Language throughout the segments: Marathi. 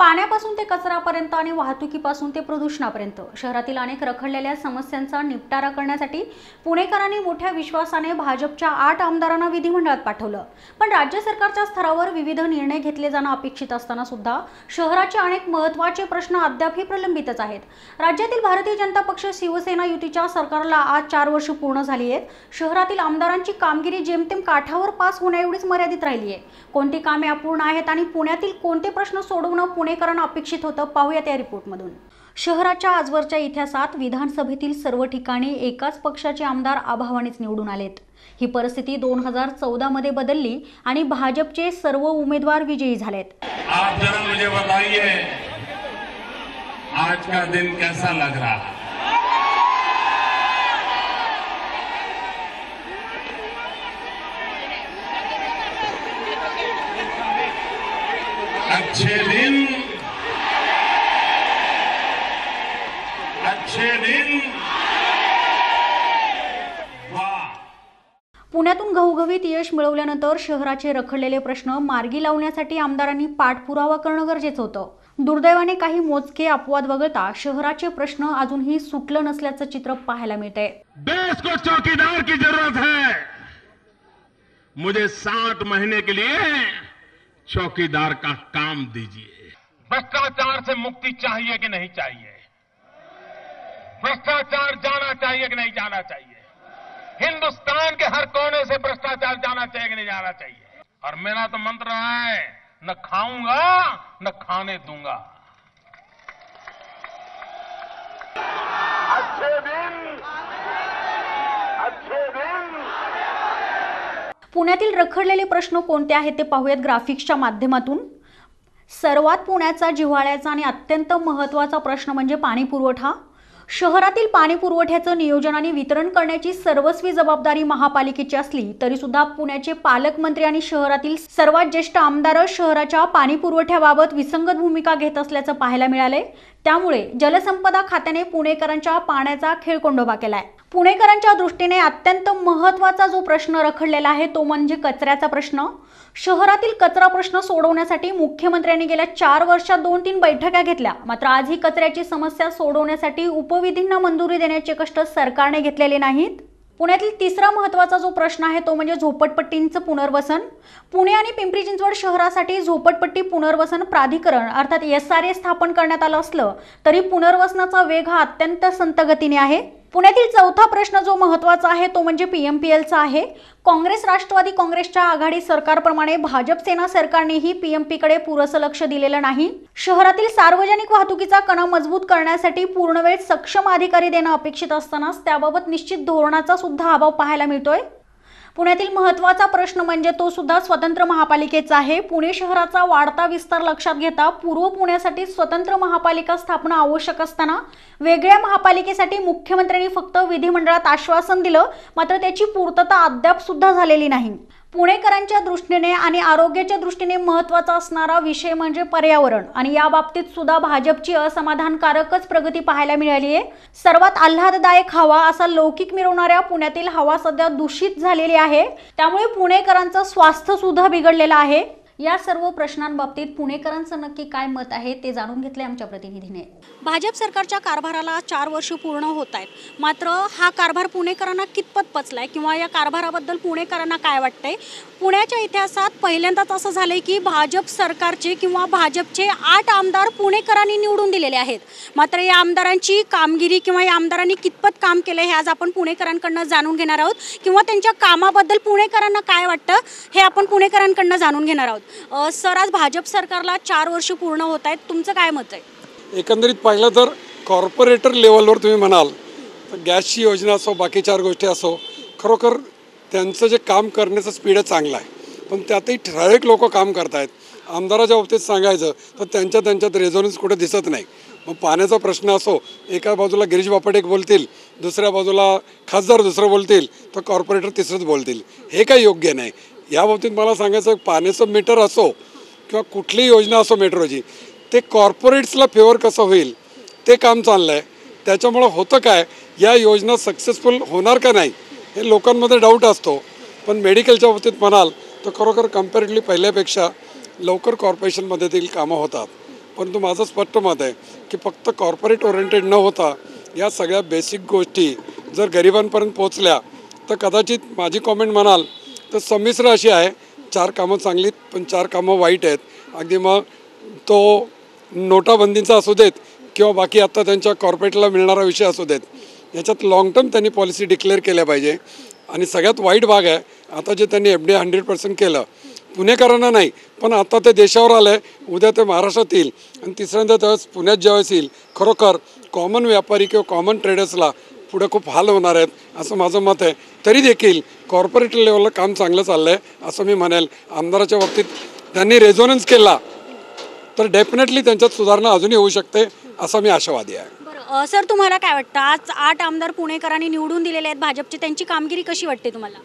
पाण्यापासून ते कचऱ्यापर्यंत आणि वाहतुकीपासून ते प्रदूषणापर्यंत. शहरातील अनेक रखडलेल्या समस्यांचा निपटारा करण्यासाठी पुणेकरांनी मोठ्या विश्वासाने भाजपच्या आठ आमदारांना विधिमंडळात पाठवलं. पण राज्य सरकारच्या स्तरावर विविध निर्णय घेतले जाणं अपेक्षित असताना सुद्धा शहराचे अनेक महत्त्वाचे प्रश्न अद्यापही प्रलंबितच आहेत. राज्यातील भारतीय जनता पक्ष शिवसेना युतीच्या सरकारला आज चार वर्ष पूर्ण झाली आहेत. शहरातील आमदारांची कामगिरी जेमतेम काठावर पास होण्याएवढीच मर्यादित राहिली आहे कोणती कामे अपूर्ण आहेत आणि पुण्यातील कोणते प्रश्न सोडवणं पुणेकरांना अपेक्षित होतं. पाहूया त्या रिपोर्टमधून. शहराच्या आजवरच्या इतिहासात विधानसभेतील सर्व ठिकाणी एकाच पक्षाचे आमदार अभावानेच निवडून आलेत. ही परिस्थिती दोन हजार चौदा मध्ये बदलली आणि भाजपचे सर्व उमेदवार विजयी झालेत. जरा मुझे बताइए आज का दिन कैसा लग रहा? है अच्छे दिन अच्छे दिन वाह घवघवीत यश मिळवल्यानंतर शहराचे रखडलेले प्रश्न मार्गी लावण्यासाठी आमदारांनी पाठपुरावा करणं गरजेचं होतं. दुर्दैवाने काही मोजके अपवाद वगळता शहराचे प्रश्न अजूनही सुटलं नसल्याचं चित्र पाहायला मिळतंय. देश को चौकीदार की जरूरत है। मुझे साठ महीने के लिए चौकीदार का काम दीजिए। भ्रष्टाचार से मुक्ति चाहिए कि नहीं चाहिए? भ्रष्टाचार जाना चाहिए कि नहीं जाना चाहिए? हिंदुस्तान के हर कोने से भ्रष्टाचार जाना चाहिए कि नहीं जाना चाहिए। और मेरा तो मंत्र है न खाऊंगा न खाने दूंगा। अच्छे दिन अच्छे दिन। पुण्यातील रखडलेले प्रश्न कोणते आहेत ते पाहूयात ग्राफिक्सच्या माध्यमातून. सर्वात पुण्याचा जिव्हाळ्याचा आणि अत्यंत महत्त्वाचा प्रश्न म्हणजे पाणी पुरवठा शहरातील पाणी पुरवठ्याचं नियोजन आणि वितरण करण्याची सर्वस्वी जबाबदारी महापालिकेची असली तरी सुद्धा पुण्याचे पालकमंत्री आणि शहरातील सर्वात ज्येष्ठ आमदार शहराच्या पाणी पुरवठ्याबाबत विसंगत भूमिका घेत असल्याचं पाहायला मिळालंय. त्यामुळे जलसंपदा खात्याने पुणेकरांच्या पाण्याचा खेळकोंडोबा केलाय. पुणेकरांच्या दृष्टीने अत्यंत महत्त्वाचा जो प्रश्न रखडलेला आहे तो म्हणजे कचऱ्याचा प्रश्न. शहरातील कचरा प्रश्न सोडवण्यासाठी मुख्यमंत्र्यांनी गेल्या चार वर्षात दोन तीन बैठका घेतल्या. मात्र आज ही कचऱ्याची समस्या सोडवण्यासाठी उपविधींना मंजुरी देण्याचे कष्ट सरकारने घेतलेले नाहीत. पुण्यातील तिसरा महत्त्वाचा जो प्रश्न आहे तो म्हणजे झोपडपट्टींचं पुनर्वसन. पुणे आणि पिंपरी चिंचवड शहरासाठी झोपडपट्टी पुनर्वसन प्राधिकरण अर्थात एस आर ए स्थापन करण्यात आलं असलं तरी पुनर्वसनाचा वेग हा अत्यंत संतगतीने आहे. पुण्यातील चौथा प्रश्न जो महत्त्वाचा आहे तो म्हणजे पी एम पी एलचा आहे. काँग्रेस राष्ट्रवादी काँग्रेसच्या आघाडी सरकारप्रमाणे भाजप सेना सरकारनेही पी एम पीकडे पुरेसं लक्ष दिलेलं नाही. शहरातील सार्वजनिक वाहतुकीचा कणा मजबूत करण्यासाठी पूर्णवेळ सक्षम अधिकारी देणं अपेक्षित असतानाच त्याबाबत निश्चित धोरणाचा सुद्धा अभाव पाहायला मिळतोय. पुण्यातील महत्त्वाचा प्रश्न म्हणजे तो सुद्धा स्वतंत्र महापालिकेचा आहे. पुणे शहराचा वाढता विस्तार लक्षात घेता पूर्व पुण्यासाठी स्वतंत्र महापालिका स्थापना आवश्यक असताना वेगळ्या महापालिकेसाठी मुख्यमंत्र्यांनी फक्त विधिमंडळात आश्वासन दिलं मात्र त्याची पूर्तता अद्याप सुद्धा झालेली नाही. पुणेकरांच्या दृष्टीने आणि आरोग्याच्या दृष्टीने महत्त्वाचा असणारा विषय म्हणजे पर्यावरण. आणि या बाबतीत सुद्धा भाजपची असमाधानकारकच प्रगती पाहायला मिळाली आहे. सर्वात आल्हाददायक हवा असा लौकिक मिरवणाऱ्या पुण्यातील हवा सध्या दूषित झालेली आहे. त्यामुळे पुणेकरांचं स्वास्थ्य सुद्धा बिघडलेलं आहे. या सर्व प्रश्नांबाबतीत पुणेकरांचं नक्की काय मत आहे ते जाणून घेतले आमच्या प्रतिनिधीने. भाजप सरकारच्या कारभाराला चार वर्ष पूर्ण होत आहेत. मात्र हा कारभार पुणेकरांना कितपत पचलाय किंवा या कारभाराबद्दल पुणेकरांना काय वाटतंय? पुण्याच्या इतिहासात पहिल्यांदाच असं झालंय की भाजप सरकारचे किंवा भाजपचे आठ आमदार पुणेकरांनी निवडून दिलेले आहेत. मात्र या आमदारांची कामगिरी किंवा या आमदारांनी कितपत काम केलं हे आज आपण पुणेकरांकडनं जाणून घेणार आहोत. किंवा त्यांच्या कामाबद्दल पुणेकरांना काय वाटतं हे आपण पुणेकरांकडनं जाणून घेणार आहोत. सर आज भाजप सरकारला चार वर्ष पूर्ण होत आहेत. तुमचं काय मत आहे? एकंदरीत पाहिलं तर कॉर्पोरेटर लेवलवर तुम्ही म्हणाल तर गॅसची योजना असो बाकी चार गोष्टी असो खरोखर त्यांचं जे काम करण्याचं स्पीड चांगलं आहे. पण त्यातही ठराविक लोक काम करतायत. आमदाराच्या बाबतीत सांगायचं तर त्यांच्या त्यांच्यात रेझोनन्स कुठे दिसत नाही. मग पाण्याचा प्रश्न असो एका बाजूला गिरीश बापटेक बोलतील दुसऱ्या बाजूला खासदार दुसरं बोलतील तर कॉर्पोरेटर तिसरंच बोलतील. हे काही योग्य नाही. याबाबतीत मला सांगायचं पाण्याचं मीटर असो किंवा कुठलीही योजना असो मेट्रोची ते कॉर्पोरेट्सला फेवर कसं होईल ते काम चाललं आहे त्याच्यामुळं होतं काय या योजना सक्सेसफुल होणार का नाही हे लोकांमध्ये डाऊट असतो. पण मेडिकलच्या बाबतीत म्हणाल तर खरोखर कम्पॅरेटिव्हली पहिल्यापेक्षा लवकर कॉर्पोरेशनमध्ये देखील कामं होतात. परंतु माझं स्पष्ट मत आहे की फक्त कॉर्पोरेट ओरिएंटेड न होता या सगळ्या बेसिक गोष्टी जर गरिबांपर्यंत पोचल्या तर कदाचित माझी कॉमेंट म्हणाल तर संमिश्र अशी आहे. चार कामं चांगली पण चार कामं वाईट आहेत. अगदी मग तो नोटाबंदीचा असू देत किंवा बाकी आत्ता त्यांच्या कॉर्पोरेटला मिळणारा विषय असू देत याच्यात लाँग टर्म त्यांनी पॉलिसी डिक्लेअर केल्या पाहिजे. आणि सगळ्यात वाईट भाग आहे आता जे त्यांनी एफ डी हंड्रेड पर्सेंट केलं पुणेकरांना नाही पण आता ते देशावर आलं आहे उद्या ते महाराष्ट्रात येईल. आणि तिसऱ्यांदा त्यावेळेस पुण्यात ज्यावेळेस येईल खरोखर कॉमन व्यापारी किंवा कॉमन ट्रेडर्सला पुढे खूप हाल होणार आहेत असं माझं मत आहे. तरी देखील कॉर्पोरेट लेवलला काम चांगलं चाललं आहे असं मी म्हणेल. आमदाराच्या बाबतीत त्यांनी रेझोनन्स केला तर डेफिनेटली त्यांच्यात सुधारणा अजूनही होऊ शकते असा मी आशावादी आहे. सर तुम्हाला काय वाटतं? आज आठ आमदार पुणेकरांनी निवडून दिलेले आहेत भाजपचे त्यांची कामगिरी कशी वाटते तुम्हाला?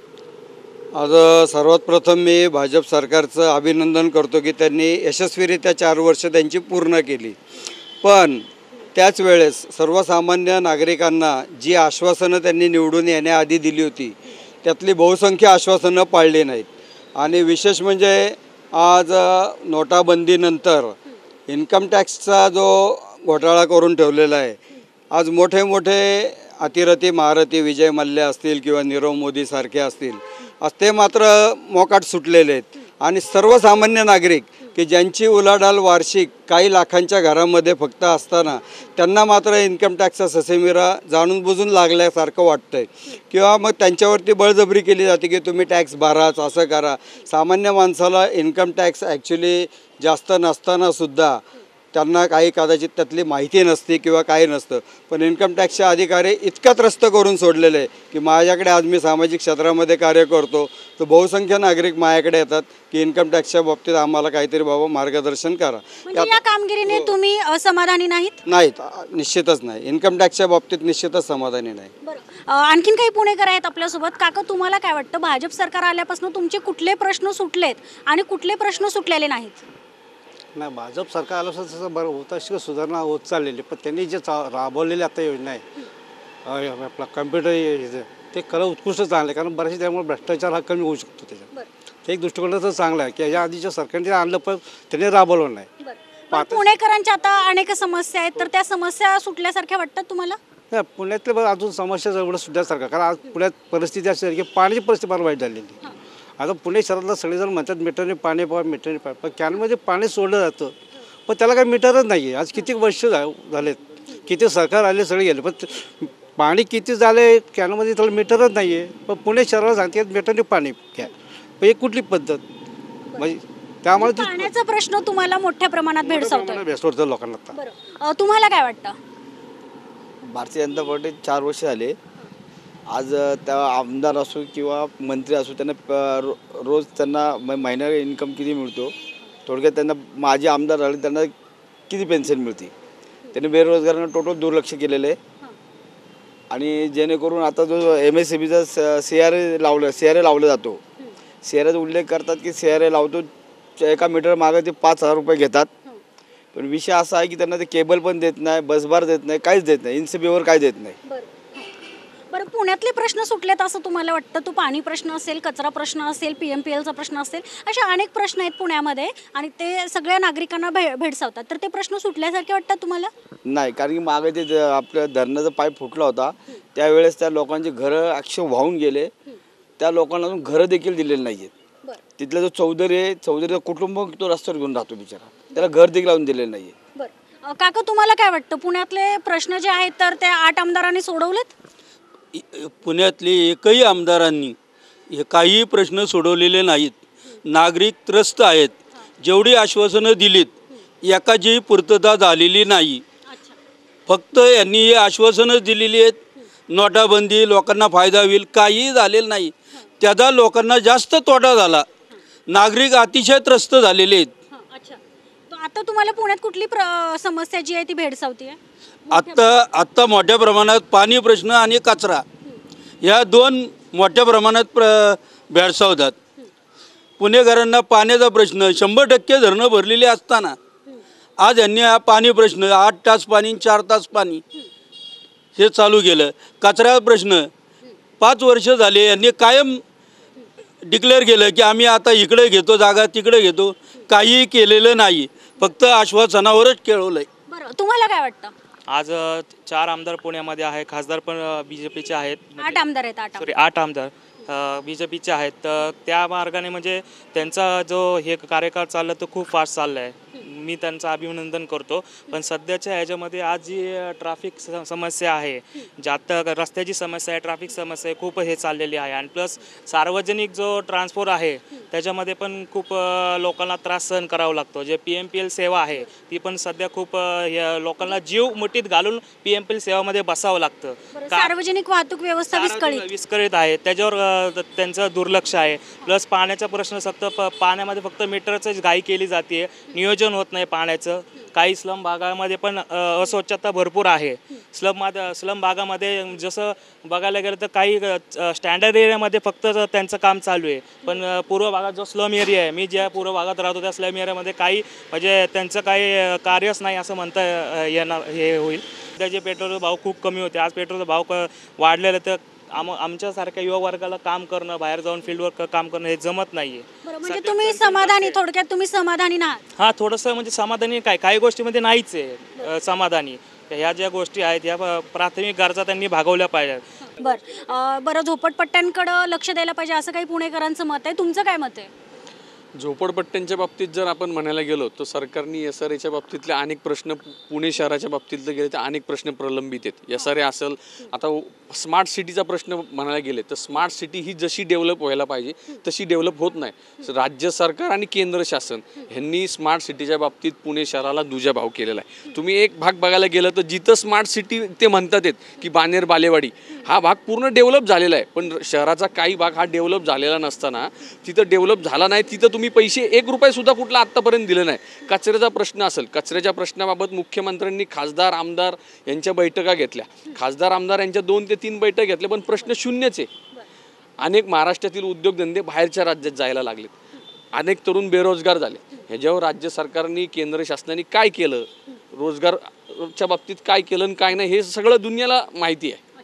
आज सर्वात प्रथम मी भाजप सरकारचं अभिनंदन करतो की त्यांनी यशस्वीरित्या चार वर्ष त्यांची पूर्ण केली. पण त्याच वेळेस सर्वसामान्य नागरिकांना जी आश्वासनं त्यांनी निवडून येण्याआधी दिली होती त्यातली बहुसंख्य आश्वासनं पाळली नाहीत. आणि विशेष म्हणजे आज नोटाबंदीनंतर इन्कम टॅक्सचा जो घोटाळा करून ठेवलेला आहे आज मोठे मोठे अतिरथी महारथी विजय मल्ल्या असतील किंवा नीरव मोदीसारखे असतील आज ते मात्र मोकाट सुटलेले आहेत. आणि सर्वसामान्य नागरिक की ज्यांची उलाढाल वार्षिक काही लाखांच्या घरामध्ये फक्त असताना त्यांना मात्र इन्कम टॅक्सचा ससेमिरा जाणून बुजून लागल्यासारखं वाटतं आहे किंवा मग त्यांच्यावरती बळजबरी केली जाते की तुम्ही टॅक्स भराच असं करा. सामान्य माणसाला इन्कम टॅक्स ॲक्च्युली जास्त नसतानासुद्धा त्यांना काही कदाचित त्यातली माहिती नसते किंवा काही नसतं. पण इन्कम टॅक्सचे अधिकारी इतका त्रस्त करून सोडलेले आहे की माझ्याकडे आज मी सामाजिक क्षेत्रामध्ये कार्य करतो तर बहुसंख्य नागरिक माझ्याकडे येतात की इन्कम टॅक्सच्या बाबतीत आम्हाला काहीतरी बाबा मार्गदर्शन करा. म्हणजे या कामगिरीने तुम्ही अ, समाधानी नाहीत? नाहीत निश्चितच नाही. इन्कम टॅक्सच्या बाबतीत निश्चितच समाधानी नाही. आणखीन काही पुणेकर आहेत आपल्यासोबत. काका तुम्हाला काय वाटतं? भाजप सरकार आल्यापासून तुमचे कुठले प्रश्न सुटलेत आणि कुठले प्रश्न सुटलेले नाहीत? नाही भाजप सरकार आलं असं तसं बरं होतं अशी सुधारणा होत चाललेली. पण त्यांनी जे चा राबवलेली आता योजना आहे अं, आपला कम्प्युटर हे- ते खरं उत्कृष्ट चांगलं आहे कारण बऱ्याचशा त्यामुळे भ्रष्टाचार हा कमी होऊ शकतो त्याच्यात. ते एक दृष्टिकोनाचं चांगलं आहे की याच्या आधीच्या सरकारने आणलं पण त्यांनी राबवलं नाही. पण पुणेकरांच्या आता अनेक समस्या आहेत तर त्या समस्या सुटल्यासारख्या वाटतात तुम्हाला? नाही पुण्यातले बरं अजून समस्या एवढं सुद्धासारखं कारण आज पुण्यात परिस्थिती अशी की पाण्याची परिस्थिती फार वाईट झालेली आहे. आता पुणे शहरातला सगळेजण म्हणतात मीटरने पाणी पाहा मीटरने पाणी पण कॅनमध्ये पाणी सोडलं जातं. पण त्याला काही मीटरच नाही आहे आज किती वर्ष झालेत? किती सरकार आले सगळे गेले पण पाणी किती झाले कॅनमध्ये त्याला मीटरच नाही आहे पण पुणे शहराला सांगते मीटरने पाणी घ्या. पण ही कुठली पद्धत? म्हणजे त्यामुळे ती पाण्याचा प्रश्न तुम्हाला मोठ्या प्रमाणात भेडसावतोय. भेसवडतं लोकांना तुम्हाला काय वाटतं? भारतीय जनता पार्टी चार वर्ष झाले. आज त्या आमदार असो किंवा मंत्री असो त्यांना प- रो- रोज त्यांना म- महिन्याला इन्कम किती मिळतो? थोडक्यात त्यांना माझे आमदार झाले त्यांना किती पेन्शन मिळते? त्यांनी बेरोजगारांना टोटल दुर्लक्ष केलेलं आहे. आणि जेणेकरून आता जो एम एस सी बीचा सी आर ए लावलं सी आर ए लावला जातो. सी आर एचा उल्लेख करतात की सी आर ए लावतो एका मीटर मागं ते पाच हजार रुपये घेतात. पण विषय असा आहे की त्यांना ते केबल पण देत नाही बसबार देत नाही काहीच देत नाही इन्सिबीवर काय देत नाही. बरं पुण्यातले प्रश्न सुटलेत असं तुम्हाला वाटतं? तो पाणी प्रश्न असेल कचरा प्रश्न असेल पी एम पी एलचा प्रश्न असेल असे अनेक प्रश्न आहेत पुण्यामध्ये आणि ते सगळ्या नागरिकांना भे भेडसावतात. तर ते प्रश्न सुटल्यासारखे वाटतात तुम्हाला? नाही कारण की मागे ते ज- आपल्या धरणाचा पाईप फुटला होता त्यावेळेस त्या लोकांची घरं अक्षर वाहून गेले. त्या लोकांना अजून घरं देखील दिलेली नाही आहेत बरं. तिथला जो चौधरी आहे चौधरीचा कुटुंब तो रस्त्यावर घेऊन राहतो बिचारा. त्याला घर देखील लावून दिलेलं नाही आहे बरं. अ, काका तुम्हाला काय वाटतं? पुण्यातले प्रश्न जे आहेत तर ते आठ आमदारांनी सोडवलेत? पुण्यातले एकही आमदारांनी हे काहीही प्रश्न सोडवलेले नाहीत. नागरिक त्रस्त आहेत. जेवढी आश्वासनं दिलीत एकाचीही पूर्तता झालेली नाही. फक्त यांनी ही आश्वासनं दिलेली आहेत नोटाबंदी लोकांना फायदा होईल काहीही झालेलं नाही. त्याचा लोकांना जास्त तोटा झाला. नागरिक अतिशय त्रस्त झालेले आहेत. आता तुम्हाला पुण्यात कुठली प्र समस्या जी आहे ती भेडसावती आहे आत्ता आत्ता मोठ्या प्रमाणात पाणी प्रश्न आणि कचरा या दोन मोठ्या प्रमाणात प्र भेडसावतात. पुणेकरांना पाण्याचा प्रश्न शंभर टक्के धरणं भरलेली असताना आज यांनी हा पाणी प्रश्न आठ तास पाणी चार तास पाणी हे चालू केलं. कचरा प्रश्न पाच वर्ष झाले यांनी कायम डिक्लेअर केलं की आम्ही आता इकडे घेतो जागा तिकडे घेतो. काहीही केलेलं नाही. फक्त आश्वासनावरच खेळवलं आहे बरं तुम्हाला काय वाटतं? आज चार आमदार पुण्यामध्ये आहे खासदार पण बी जे पीचे आहेत. आठ आमदार आहेत आठ सॉरी आठ आमदार. बी जे पीचे आहेत. तर त्या मार्गाने म्हणजे त्यांचा जो हे कार्यकाळ चालला तो खूप फास्ट चालला आहे मी त्यांचं अभिनंदन करतो. पण सध्याच्या ह्याच्यामध्ये आज जी ट्रॅफिक समस्या आहे ज्यात रस्त्याची समस्या आहे ट्रॅफिक समस्या आहे खूप हे चाललेली आहे. आणि प्लस सार्वजनिक जो ट्रान्सपोर्ट आहे त्याच्यामध्ये पण खूप लोकांना त्रास सहन करावा लागतो. J P M P L सेवा आहे ती पण सध्या खूप लोकांना जीव मुठीत घालून पी एम पी एल सेवामध्ये बसावं लागतं. सार्वजनिक वाहतूक व्यवस्था विस्कळीत. आहे. त्याच्यावर त्यांचं दुर्लक्ष आहे. प्लस पाण्याचा प्रश्न फक्त प- पाण्यामध्ये फक्त मीटरचंच घाई केली जाते नियोजन होत नाही पाण्याचं. काही स्लम भागामध्ये पण अस्वच्छता भरपूर आहे. स्लम स्लम भागामध्ये जसं बघायला गेलं तर काही स्टँडर्ड एरियामध्ये फक्त त्यांचं काम चालू आहे. पण पूर्व भागात जो स्लम एरिया आहे मी ज्या पूर्व भागात राहतो त्या स्लम एरियामध्ये काही म्हणजे त्यांचं काही कार्यच नाही असं म्हणता येणार हे होईल. त्याचे पेट्रोलचे भाव खूप कमी होते आज पेट्रोलचा भाव क वाढलेला तर आम आमच्यासारख्या युवा वर्गाला काम करणं बाहेर जाऊन फील्डवर काम करणं हे जमत नाहीये. बरं म्हणजे तुम्ही समाधानी थोडक्यात तुम्ही समाधानी नाहात हा थोडंसं म्हणजे समाधानी काय काही गोष्टीमध्ये नाहीच आहे अ, समाधानी. ह्या ज्या गोष्टी आहेत ह्या प- प्राथमिक गरजा त्यांनी भागवल्या पाहिजेत. बर अं, बरं झोपडपट्ट्यांकडं लक्ष द्यायला पाहिजे असं काही पुणेकरांचं मत आहे? तुमचं काय मत आहे? झोपडपट्ट्यांच्या बाबतीत जर आपण म्हणायला गेलो तर सरकारने एस आर एच्या बाबतीतले अनेक प्रश्न पुणे शहराच्या बाबतीतले गेले तर अनेक प्रश्न प्रलंबित आहेत. एस आर ए असेल आता स्मार्ट सिटीचा प्रश्न म्हणायला गेले तर स्मार्ट सिटी ही जशी डेव्हलप व्हायला पाहिजे तशी डेव्हलप होत नाही. राज्य सरकार आणि केंद्र शासन ह्यांनी स्मार्ट सिटीच्या बाबतीत पुणे शहराला दुजा भाव केलेला आहे. तुम्ही एक भाग बघायला गेलं तर जिथं स्मार्ट सिटी ते म्हणतात आहेत की बानेर बालेवाडी हा भाग पूर्ण डेव्हलप झालेला आहे. पण शहराचा काही भाग हा डेव्हलप झालेला नसताना तिथं डेव्हलप झाला नाही तिथं तुम्ही पैसे एक रुपये सुद्धा कुठला आत्तापर्यंत दिलं नाही. कचऱ्याचा प्रश्न असेल कचऱ्याच्या प्रश्नाबाबत मुख्यमंत्र्यांनी खासदार आमदार यांच्या बैठका घेतल्या. खासदार आमदार यांच्या दोन ते तीन बैठक घेतल्या पण प्रश्न शून्यच आहे. अनेक महाराष्ट्रातील उद्योगधंदे बाहेरच्या राज्यात जायला लागलेत. अनेक तरुण बेरोजगार झाले. ह्याच्यावर राज्य सरकारने केंद्र शासनाने काय केलं? रोजगारच्या बाबतीत काय केलं आणि काय नाही हे सगळं दुनियाला माहिती आहे.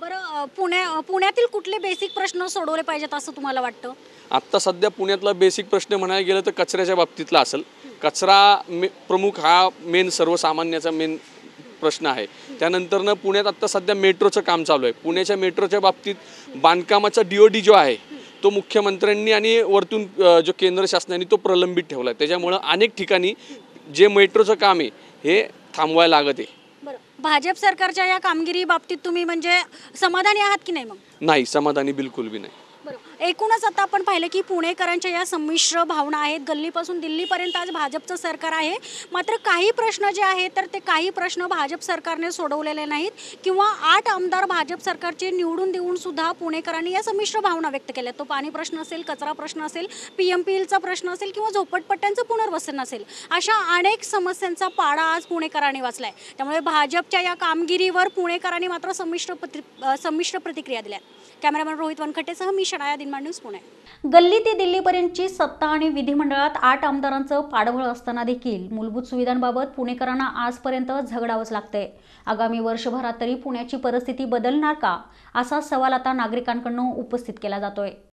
बरं पुण्या पुण्यातील कुठले बेसिक प्रश्न सोडवले पाहिजेत असं तुम्हाला वाटतं? आत्ता सध्या पुण्यातला बेसिक प्रश्न म्हणायला गेलं तर कचऱ्याच्या बाबतीतला असेल. कचरा मे प्रमुख हा मेन सर्वसामान्याचा मेन प्रश्न आहे. त्यानंतरनं पुण्यात आत्ता सध्या मेट्रोचं काम चालू आहे. पुण्याच्या मेट्रोच्या बाबतीत बांधकामाचा डी ओ डी जो आहे तो मुख्यमंत्र्यांनी आणि वरतून जो केंद्र शासनाने तो प्रलंबित ठेवला आहे त्याच्यामुळं अनेक ठिकाणी जे मेट्रोचं काम आहे हे थांबवायला लागत आहे. भाजप सरकारच्या या कामगिरी बाबतीत तुम्ही म्हणजे समाधानी आहात की नाही मग? नाही समाधानी बिलकुल बी नाही. एकूणच आता आपण पाहिलं की पुणेकरांच्या या संमिश्र भावना आहेत. गल्लीपासून दिल्लीपर्यंत आज भाजपचं सरकार आहे. मात्र काही प्रश्न जे आहेत तर ते काही प्रश्न भाजप सरकारने सोडवलेले नाहीत. किंवा आठ आमदार भाजप सरकारचे निवडून देऊन सुद्धा पुणेकरांनी या संमिश्र भावना व्यक्त केल्या. तो पाणी प्रश्न असेल कचरा प्रश्न असेल पी एम पी एलचा प्रश्न असेल किंवा झोपटपट्ट्यांचं पुनर्वसन असेल अशा अनेक समस्यांचा पाडा आज पुणेकरांनी वाचलाय. त्यामुळे भाजपच्या या कामगिरीवर पुणेकरांनी मात्र संमिश्र संमिश्र प्रतिक्रिया दिल्या कॅमेरामॅन रोहित वनखटेसह मी शनाया दिनमान न्यूज पुणे. गल्ली ते दिल्लीपर्यंतची सत्ता आणि विधिमंडळात आठ आमदारांचं पाडवळ असताना देखील मूलभूत सुविधांबाबत पुणेकरांना आजपर्यंत झगडावंच लागतंय. आगामी वर्षभरात तरी पुण्याची परिस्थिती बदलणार का? असा सवाल आता नागरिकांकडून उपस्थित केला जातोय.